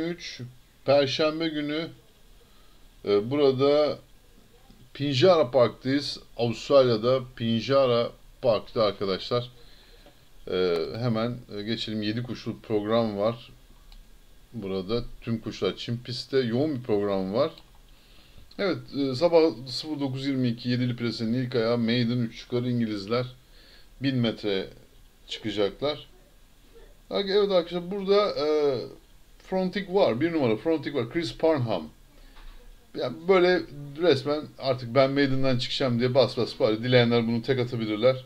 2023 Perşembe günü e, burada Pinjara Park'tayız. Avustralya'da Pinjara Park'ta arkadaşlar. E, hemen geçelim. 7 kuşlu program var. Burada tüm kuşlar çim pistte. Yoğun bir program var. Evet e, sabah 09.22 Yedili Pres'in ilk ayağı Maiden 3 yukarı İngilizler 1000 metre çıkacaklar. Evet arkadaşlar burada e, Frontic var. Bir numara Frontic var. Chris Parnham. Yani böyle resmen artık ben Maiden'dan çıkacağım diye bas bas bari. Dileyenler bunu tek atabilirler.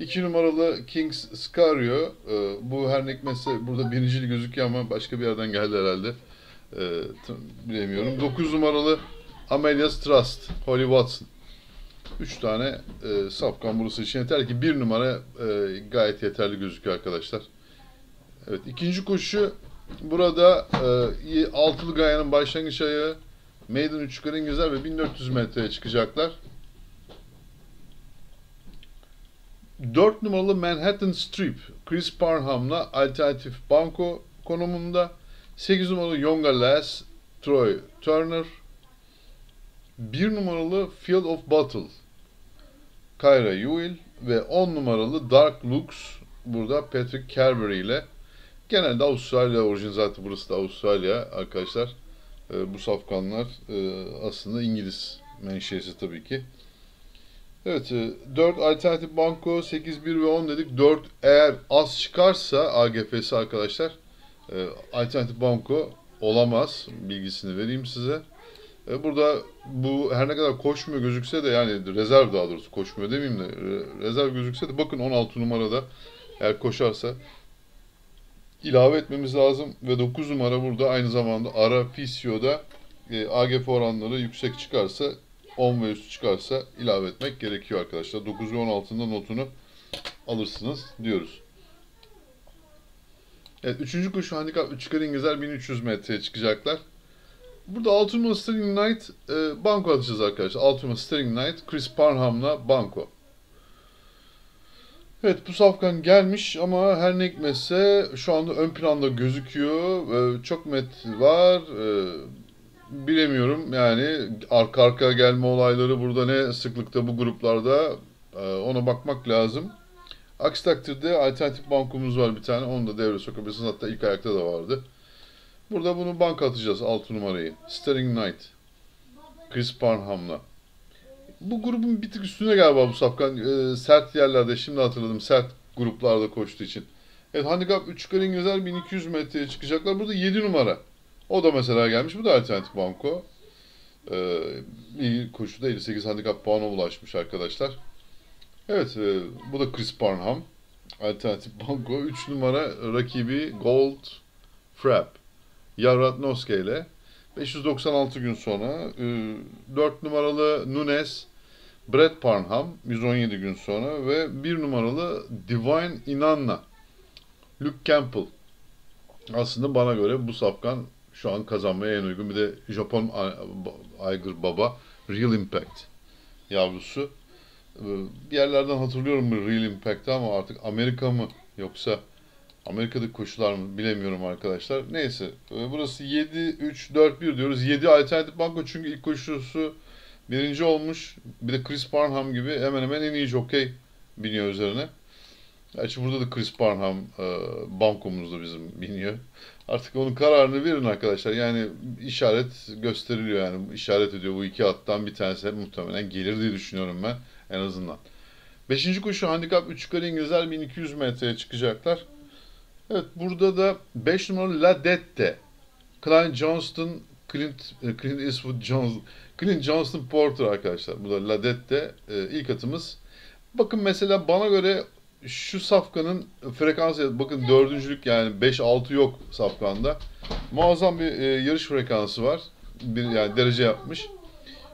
İki numaralı Kings Scario. Ee, bu her ne hikmetse burada birincili gözüküyor ama başka bir yerden geldi herhalde. Ee, bilemiyorum. Dokuz numaralı Amelia's Trust. Holly Watson. Üç tane e, safkan burası için yeter ki bir numara e, gayet yeterli gözüküyor arkadaşlar. Evet ikinci koşu Burada e, altılı gayanın başlangıç ayağı Maiden 3 yukarı İngilizler ve 1400 metreye çıkacaklar. 4 numaralı Manhattan Strip Chris Parham'la alternatif banko konumunda. 8 numaralı Yonga Lass Troy Turner. 1 numaralı Field of Battle Kyra Ewell ve 10 numaralı Dark Lux burada Patrick Carberry ile Genelde Avustralya orijin zaten burası da Avustralya arkadaşlar. E, bu safkanlar e, aslında İngiliz menşesi tabii ki. Evet e, 4 alternatif banko 8, 1 ve 10 dedik. 4 eğer az çıkarsa AGF'si arkadaşlar e, alternatif banko olamaz. Bilgisini vereyim size. E, burada bu her ne kadar koşmuyor gözükse de yani rezerv daha doğrusu koşmuyor demeyeyim de rezerv gözükse de bakın 16 numarada eğer koşarsa ilave etmemiz lazım. Ve 9 numara burada aynı zamanda ara PCO'da e, AGF oranları yüksek çıkarsa 10 ve üstü çıkarsa ilave etmek gerekiyor arkadaşlar. 9 ve 16'ında notunu alırsınız diyoruz. Evet, üçüncü koşu handikap 3 çıkar İngilizler 1300 metreye çıkacaklar. Burada 6 numara Sterling Knight e, banko atacağız arkadaşlar. 6 numara Sterling Knight Chris Parham'la banko. Evet bu safkan gelmiş ama her ne hikmetse şu anda ön planda gözüküyor. Ee, çok met var. Ee, bilemiyorum yani arka arka gelme olayları burada ne sıklıkta bu gruplarda ee, ona bakmak lazım. Aksi takdirde alternatif bankumuz var bir tane. Onu da devre sokabilirsiniz. Hatta ilk ayakta da vardı. Burada bunu banka atacağız 6 numarayı. Sterling Knight. Chris Parham'la bu grubun bir tık üstüne galiba bu Safkan. E, sert yerlerde şimdi hatırladım. Sert gruplarda koştuğu için. Evet handikap 3 yukarı İngilizler 1200 metreye çıkacaklar. Burada 7 numara. O da mesela gelmiş. Bu da alternatif banko. Ee, bir koşuda 58 handikap puana ulaşmış arkadaşlar. Evet e, bu da Chris Parnham. Alternatif banko. 3 numara rakibi Gold Frap. Yaratnoske ile 596 gün sonra 4 e, numaralı Nunes Brett Parnham 117 gün sonra ve 1 numaralı Divine Inanna Luke Campbell aslında bana göre bu safkan şu an kazanmaya en uygun. Bir de Japon Aygır Baba Real Impact yavrusu. E, bir yerlerden hatırlıyorum bu Real Impact'ı ama artık Amerika mı yoksa Amerika'daki koşular mı bilemiyorum arkadaşlar. Neyse e, burası 7 3 4 1 diyoruz. 7 alternatif banko çünkü ilk koşusu birinci olmuş. Bir de Chris Parnham gibi hemen hemen en iyi jockey biniyor üzerine. Gerçi burada da Chris Parnham e, bankomuzda bizim biniyor. Artık onun kararını verin arkadaşlar. Yani işaret gösteriliyor yani işaret ediyor bu iki attan bir tanesi muhtemelen gelir diye düşünüyorum ben en azından. Beşinci koşu handikap 3 yukarı İngilizler 1200 metreye çıkacaklar. Evet burada da 5 numaralı La Dette. Clint Johnston, Clint, e, Clint Eastwood Johnson, Clint Johnston Porter arkadaşlar. Bu da La Dette e, ilk atımız. Bakın mesela bana göre şu safkanın frekansı bakın dördüncülük yani 5-6 yok safkanda. Muazzam bir e, yarış frekansı var. Bir yani derece yapmış.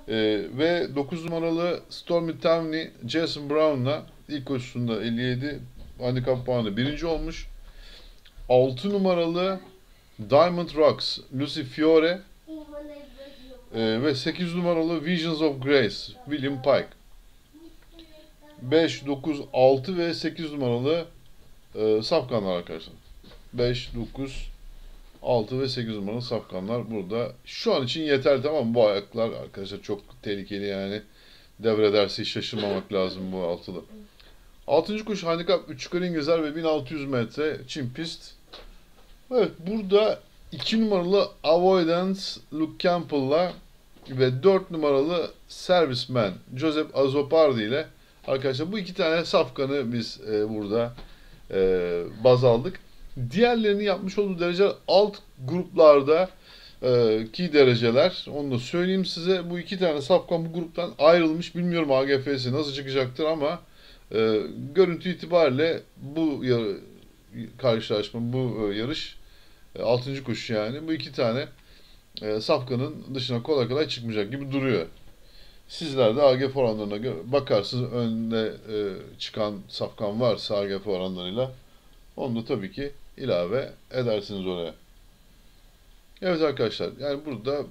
E, ve 9 numaralı Stormy Towney Jason Brown'la ilk koşusunda 57 handikap puanı birinci olmuş. 6 numaralı Diamond Rocks Lucy Fiore e, ve 8 numaralı Visions of Grace William Pike. 5, 9, 6 ve 8 numaralı e, safkanlar arkadaşlar. 5, 9, 6 ve 8 numaralı safkanlar burada. Şu an için yeterli tamam mı? Bu ayaklar arkadaşlar çok tehlikeli yani. Devrederse hiç şaşırmamak lazım bu altılı. Altıncı kuş handikap 3 yukarı İngilizler ve 1600 metre çim pist. Evet burada 2 numaralı Avoidance Luke Campbell'la ve 4 numaralı Serviceman Joseph Azopardi ile arkadaşlar bu iki tane safkanı biz e, burada e, baz aldık. Diğerlerini yapmış olduğu dereceler alt gruplarda e, ki dereceler. Onu da söyleyeyim size. Bu iki tane safkan bu gruptan ayrılmış. Bilmiyorum AGF'si nasıl çıkacaktır ama e, görüntü itibariyle bu yarı, karşılaşma, bu e, yarış e, 6. kuş yani. Bu iki tane e, safkanın dışına kolay kolay çıkmayacak gibi duruyor. Sizler de AGF oranlarına bakarsınız önde e, çıkan safkan varsa AGF oranlarıyla onu da tabii ki ilave edersiniz oraya. Evet arkadaşlar yani burada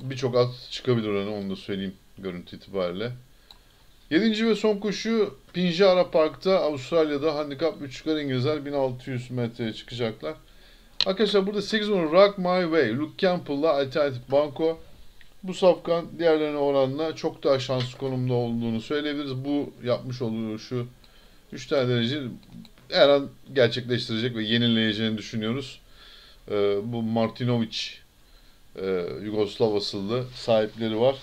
birçok at çıkabilir ona onu da söyleyeyim görüntü itibariyle. Yedinci ve son koşu Pinjara Park'ta Avustralya'da handikap 3 yukarı İngilizler 1600 metreye çıkacaklar. Arkadaşlar burada 8 numaralı Rock My Way, Luke Campbell'la Alternative Banco. Bu safkan diğerlerine oranla çok daha şanslı konumda olduğunu söyleyebiliriz. Bu yapmış olduğu şu 3 tane derece her an gerçekleştirecek ve yenileyeceğini düşünüyoruz. Ee, bu Martinovic e, Yugoslav asıllı sahipleri var.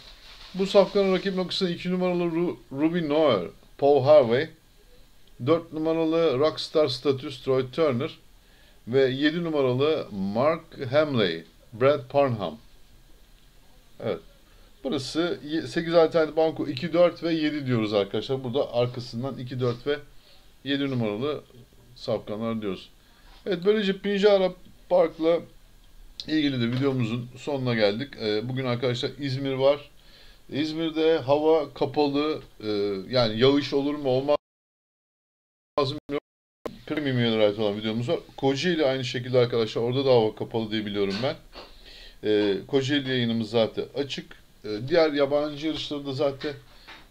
Bu safkanın rakip noktasında 2 numaralı Ru- Ruby Noir, Paul Harvey, 4 numaralı Rockstar Status Troy Turner ve 7 numaralı Mark Hamley, Brad Parnham. Evet. Burası 8 alternatif banko 2, 4 ve 7 diyoruz arkadaşlar. Burada arkasından 2, 4 ve 7 numaralı safkanlar diyoruz. Evet böylece Pinjara Park'la ilgili de videomuzun sonuna geldik. Ee, Bugün arkadaşlar İzmir var. İzmir'de hava kapalı. Ee, Yani yağış olur mu olmaz. Premium üyelerine ait olan videomuz var. Kocaeli aynı şekilde arkadaşlar. Orada da hava kapalı diye biliyorum ben. Ee, Kocaeli yayınımız zaten açık. Ee, diğer yabancı yarışları da zaten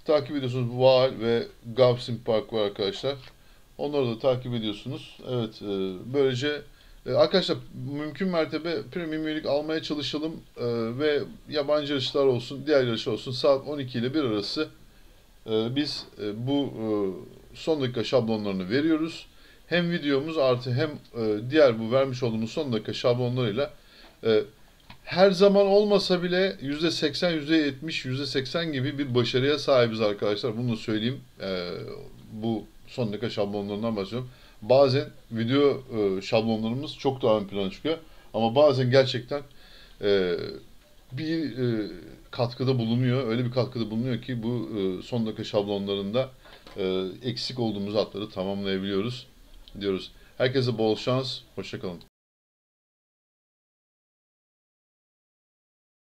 takip ediyorsunuz. Vaal ve Gavsin Park var arkadaşlar. Onları da takip ediyorsunuz. Evet, e, böylece e, arkadaşlar mümkün mertebe premium üyelik almaya çalışalım E, ve yabancı yarışlar olsun, diğer yarışlar olsun saat 12 ile 1 arası e, biz e, bu e, son dakika şablonlarını veriyoruz. Hem videomuz artı hem e, diğer bu vermiş olduğumuz son dakika şablonlarıyla e, her zaman olmasa bile %80, %70, %80 gibi bir başarıya sahibiz arkadaşlar. Bunu söyleyeyim. E, bu son dakika şablonlarından bahsediyorum. Bazen video e, şablonlarımız çok daha ön plana çıkıyor. Ama bazen gerçekten e, bir e, katkıda bulunuyor. Öyle bir katkıda bulunuyor ki bu e, son dakika şablonlarında e, eksik olduğumuz hatları tamamlayabiliyoruz diyoruz. Herkese bol şans. Hoşçakalın.